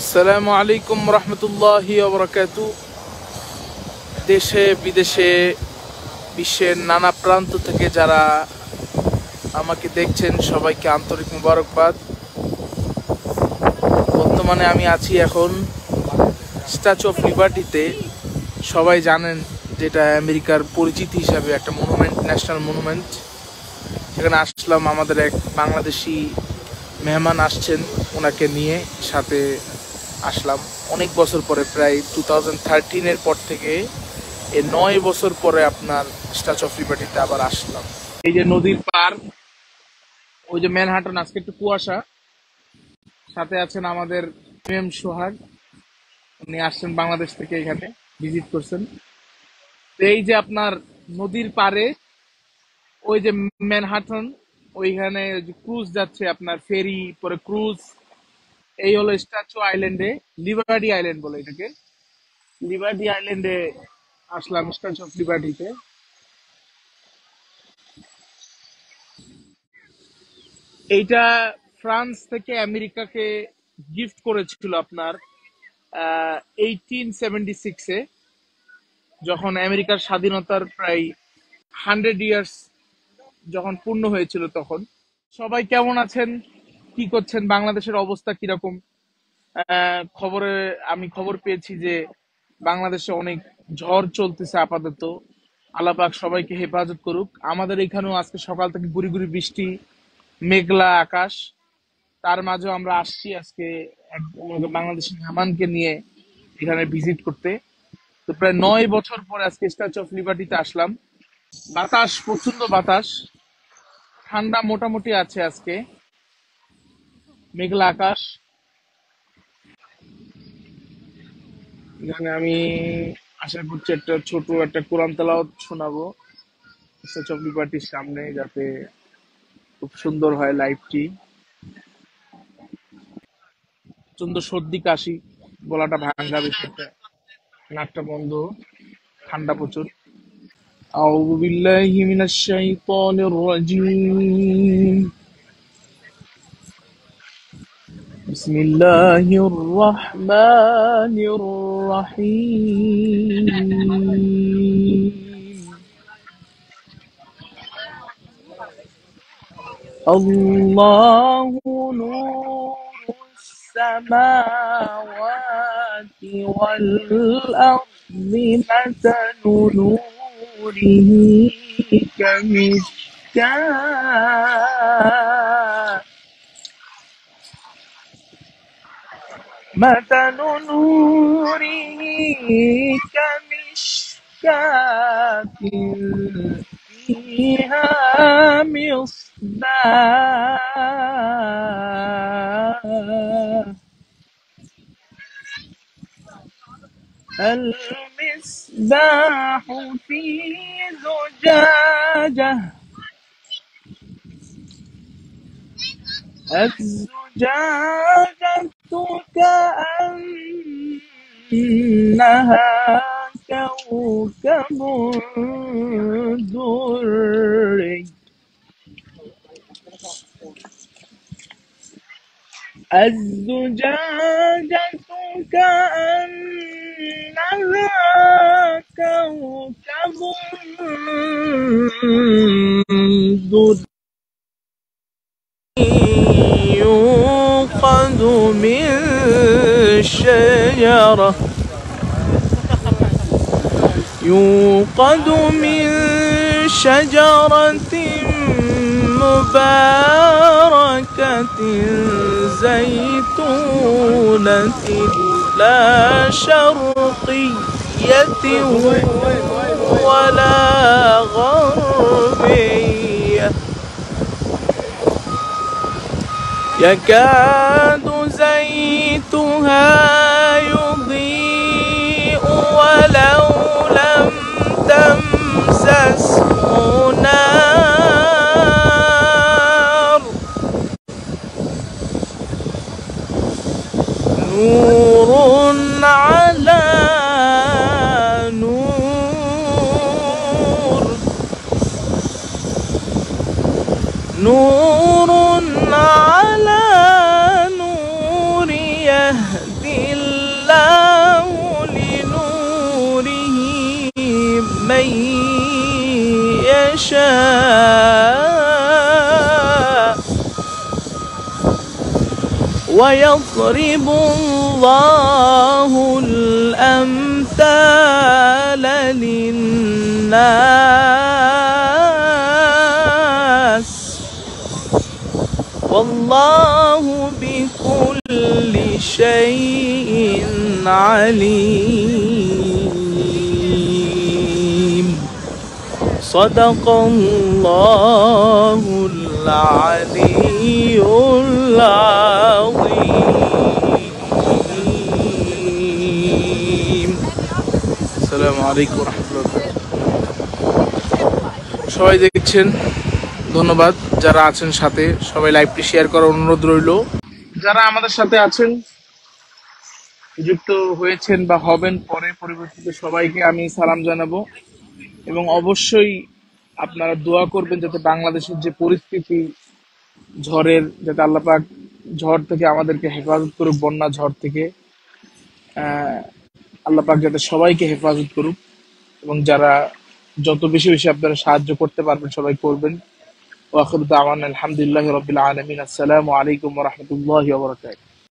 আসসালামু আলাইকুম রহমতুল্লাহি ওবরাকাতু দেশে, বিদেশে, বিশ্বের নানা প্রান্ত থেকে যারা আমাকে দেখছেন, সবাইকে আন্তরিক মুবারকবাদ। বর্তমানে আমি আছি এখন স্ট্যাচু অফ লিবার্টিতে সবাই জানেন যেটা আমেরিকার পরিচিতি হিসাবে একটা মনুমেন্ট ন্যাশনাল মনুমেন্ট সেখানে আসলাম আমাদের এক বাংলাদেশি মেহমান আসছেন, ওনাকে নিয়ে সাথে আসলাম। অনেক বছর পরে, প্রায় টু থাউজেন্ড থার্টিনের পর থেকে এই নয় বছর পরে আপনার স্ট্যাচু অফ লিবার্টিতে আবার আসলাম। এই যে নদীর পার, ওই যে ম্যানহাটন আজকে একটু কুয়াশা। সাথে আছেন আমাদের প্রেম সোহাগ। উনি আসছেন বাংলাদেশ থেকে এখানে ভিজিট করছেন। এই যে আপনার নদীর পারে, ওই যে ম্যানহাটন ওইখানে ক্রুজ যাচ্ছে আপনার ফেরি পরে ক্রুজ এই হলো স্ট্যাচু আইল্যান্ডে লিবার্টি আইল্যান্ড বলে এটাকে। লিবার্টি আইল্যান্ডে আসলাম স্ট্যাচু অফ লিবার্টিতে এইটা ফ্রান্স থেকে আমেরিকাকে গিফট করেছিল আপনার এইটিন সেভেন্টি সিক্সে যখন আমেরিকার স্বাধীনতার প্রায় হান্ড্রেড ইয়ার্স যখন পূর্ণ হয়েছিল তখন। সবাই কেমন আছেন? কি করছেন? বাংলাদেশের অবস্থা কীরকম? খবরে, আমি খবর পেয়েছি যে বাংলাদেশে অনেক ঝড় চলতেছে আপাতত। আল্লাপাক সবাইকে হেফাজত করুক। আমাদের এখানেও আজকে সকাল থেকে গুড়ি গুড়ি বৃষ্টি, মেঘলা আকাশ। তার মাঝেও আমরা আসছি আজকে এক- আমাদের বাংলাদেশি মেহমানকে নিয়ে এখানে ভিজিট করতে। তো প্রায় নয় বছর পরে আজকে স্ট্যাচু অফ লিবার্টিতে আসলাম। বাতাস প্রচণ্ড বাতাস। ঠান্ডা মোটামুটি আছে আজকে। মেঘলা আকাশ এখানে আমি আশা করছি একটা ছোট একটা কোরআন তেলাওয়াত শোনাবো স্ট্যাচু অফ লিবার্টির সামনে যাতে খুব সুন্দর হয় লাইভটি প্রচন্ড সর্দি কাশি গলাটা ভাঙ্গা বেশি একটা নাকটা বন্ধ ঠান্ডা প্রচুর أعوذ بالله من الشيطان الرجيم بسم الله الرحمن الرحيم. الله نور السماوات والأرض مثل نوره كمشكاة. مثل نوره كمشكاة فيها مصباح المصباح في زجاجة. الزجاجة كأنها كوكب دري الزجاجة كأنها كوكب دري شجرة يوقد من شجرة مباركة زيتونة لا شرقية ولا غربية. يكاد زيتها تمسسه نار نور على نور. نور على نور يهدي الله لنوره من يشاء ويضرب الله الأمثال للناس والله بكل شيء عليم صدق الله العلي العظيم السلام عليكم ورحمة الله وبركاته সবাই দেখছেন ধন্যবাদ যারা আছেন সাথে সবাই লাইভটি শেয়ার করার অনুরোধ রইল যারা আমাদের সাথে আছেন যুক্ত হয়েছেন বা হবেন পরে পরিবর্তিত সবাইকে আমি সালাম জানাবো এবং অবশ্যই আপনারা দোয়া করবেন যাতে বাংলাদেশের যে পরিস্থিতি ঝড়ের, যাতে আল্লাপাক ঝড় থেকে আমাদেরকে হেফাজত করুক, বন্যা ঝড় থেকে আল্লাপাক যাতে সবাইকে হেফাজত করুক এবং যারা যত বেশি বেশি আপনারা সাহায্য করতে পারবেন সবাই করবেন। ওয়াখির দাওয়ান আলহামদুলিল্লাহ রবিল আলমিন। আসসালামু আলাইকুম রহমতুল্লাহ